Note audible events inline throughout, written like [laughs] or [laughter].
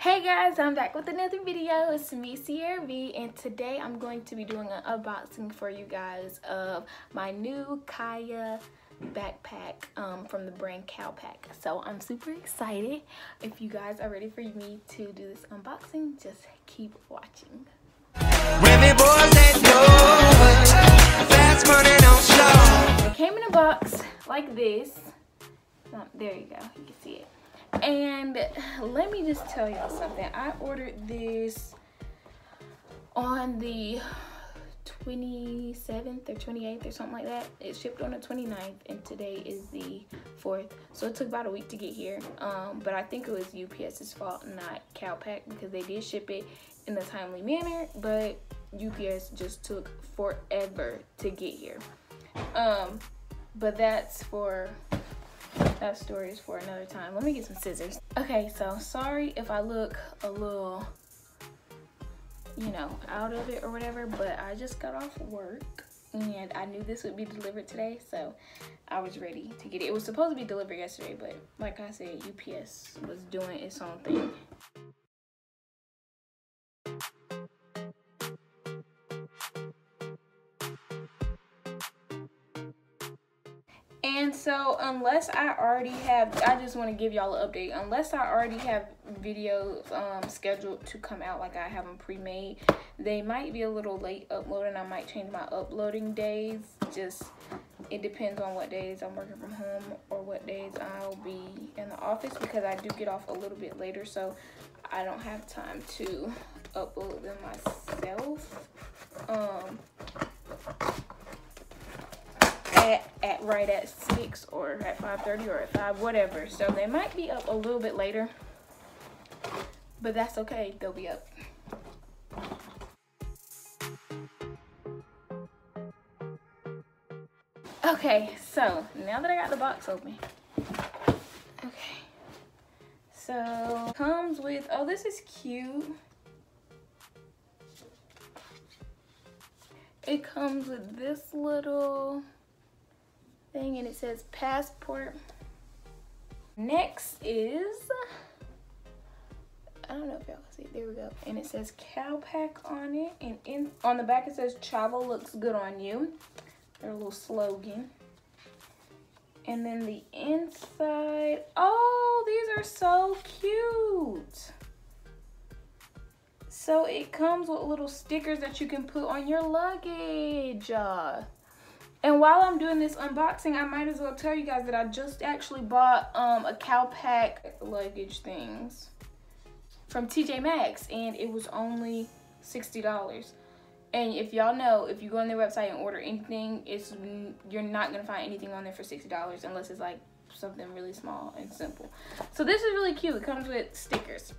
Hey guys, I'm back with another video. It's me, Ciera B, and today I'm going to be doing an unboxing for you guys of my new Kaya backpack um, from the brand Calpak. So I'm super excited. If you guys are ready for me to do this unboxing, just keep watching. It came in a box like this. Oh, there you go, you can see it and let me just tell y'all something. I ordered this on the 27th or 28th or something like that. It shipped on the 29th and today is the 4th. So it took about a week to get here. Um, but I think it was UPS's fault, not Calpak, because they did ship it in a timely manner, but UPS just took forever to get here. Um, but that's for is for another time. Let me get some scissors. Okay, so sorry if I look a little, you know, out of it or whatever, but I just got off work and I knew this would be delivered today, so I was ready to get it. It was supposed to be delivered yesterday, but like I said, UPS was doing its own thing. And so unless I already have, I just want to give y'all an update. Unless I already have videos um, scheduled to come out like I have them pre-made, they might be a little late uploading. I might change my uploading days. Just, it depends on what days I'm working from home or what days I'll be in the office because I do get off a little bit later. So I don't have time to upload them myself. Um, at, right at 6 or at 5.30 or at 5, whatever. So they might be up a little bit later, but that's okay. They'll be up. Okay, so now that I got the box open, okay, so comes with, oh, this is cute. It comes with this little thing and it says passport. Next is, I don't know if y'all can see, there we go. And it says Calpak on it. And in on the back it says travel looks good on you. Their little slogan. And then the inside, oh, these are so cute. So it comes with little stickers that you can put on your luggage. Uh, And while I'm doing this unboxing, I might as well tell you guys that I just actually bought um, a Calpak luggage things from TJ Maxx and it was only $60. And if y'all know, if you go on their website and order anything, it's you're not gonna find anything on there for $60 unless it's like something really small and simple. So this is really cute. It comes with stickers.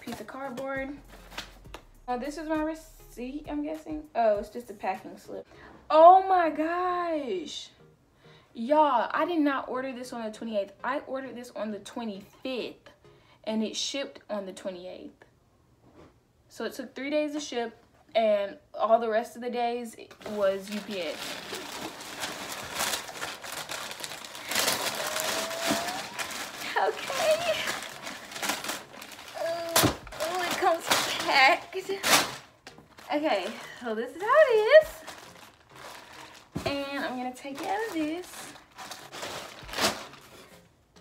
Piece of cardboard. This is my receipt, I'm guessing. Oh, it's just a packing slip. Oh my gosh. Y'all, I did not order this on the 28th. I ordered this on the 25th and it shipped on the 28th. So it took three days to ship and all the rest of the days was UPS. Okay. Oh, it comes packed. Okay, so this is how it is. And I'm gonna take it out of this.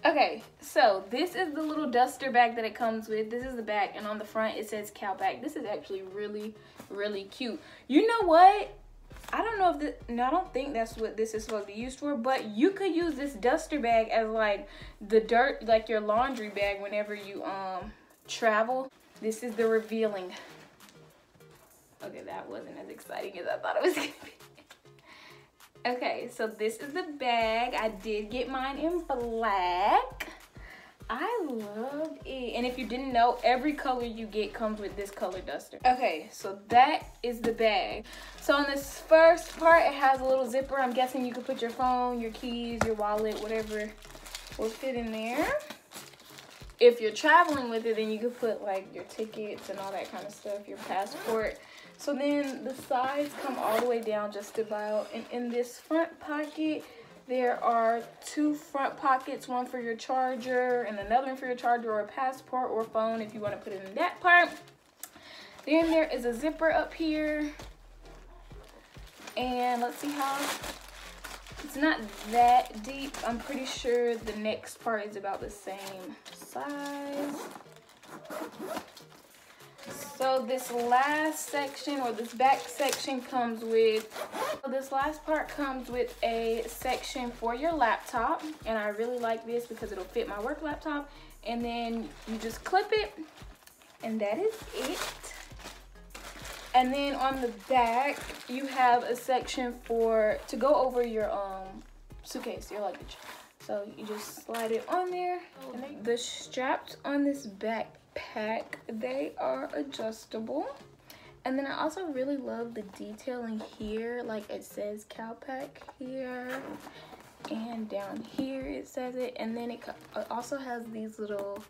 Okay, so this is the little duster bag that it comes with. This is the back, and on the front it says Calpak. This is actually really, really cute. You know what? I don't know if this, no, I don't think that's what this is supposed to be used for, but you could use this duster bag as like the dirt, like your laundry bag whenever you um travel. This is the revealing. Okay, that wasn't as exciting as I thought it was gonna be. Okay, so this is the bag. I did get mine in black. I love it. And if you didn't know, every color you get comes with this color duster. Okay, so that is the bag. So on this first part, it has a little zipper. I'm guessing you could put your phone, your keys, your wallet, whatever will fit in there. If you're traveling with it, then you could put like your tickets and all that kind of stuff, your passport. So then the sides come all the way down just about. And in this front pocket, There are two front pockets, one for your charger and another one for your charger or passport or phone if you want to put it in that part. Then there is a zipper up here. And let's see how it's not that deep. I'm pretty sure the next part is about the same size. So this last section or this back section comes with, so this last part comes with a section for your laptop. And I really like this because it'll fit my work laptop. And then you just clip it and that is it. And then on the back, you have a section for, to go over your um suitcase, your luggage. So you just slide it on there. The straps on this backpack, they are adjustable. And then I also really love the detailing here. Like it says Calpak here. And down here it says it. And then it also has these little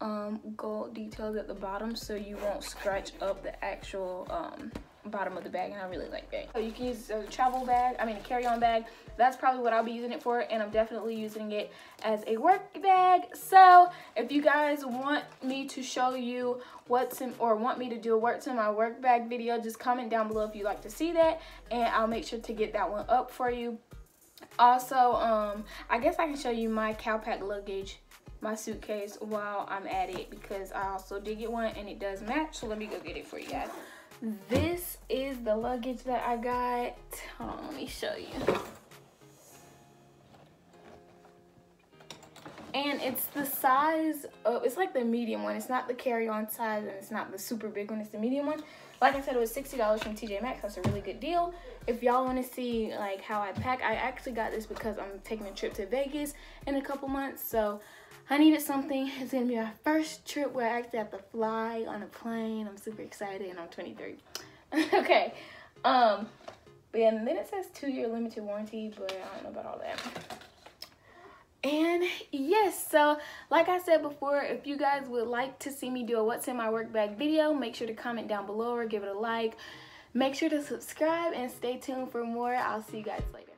um, gold details at the bottom so you won't scratch up the actual um, bottom of the bag and I really like that. So you can use a travel bag, I mean a carry-on bag. That's probably what I'll be using it for and I'm definitely using it as a work bag. So if you guys want me to show you what's in or want me to do a what's in my work bag video, just comment down below if you'd like to see that and I'll make sure to get that one up for you. Also, um, I guess I can show you my Calpak luggage my suitcase while I'm at it because I also did get one and it does match. So let me go get it for you guys. This is the luggage that I got. Hold on, let me show you. And it's the size of, it's like the medium one. It's not the carry-on size and it's not the super big one. It's the medium one. Like I said, it was $60 from TJ Maxx. That's a really good deal. If y'all want to see like how I pack, I actually got this because I'm taking a trip to Vegas in a couple months. So I needed something. It's gonna be my first trip where I actually have to fly on a plane. I'm super excited and I'm 23. [laughs] okay. Um, but yeah, and then it says two year limited warranty, but I don't know about all that. And yes, so like I said before, if you guys would like to see me do a what's in my work bag video, make sure to comment down below or give it a like. Make sure to subscribe and stay tuned for more. I'll see you guys later.